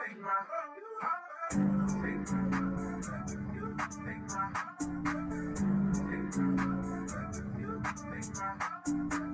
Take my heart. Take my heart.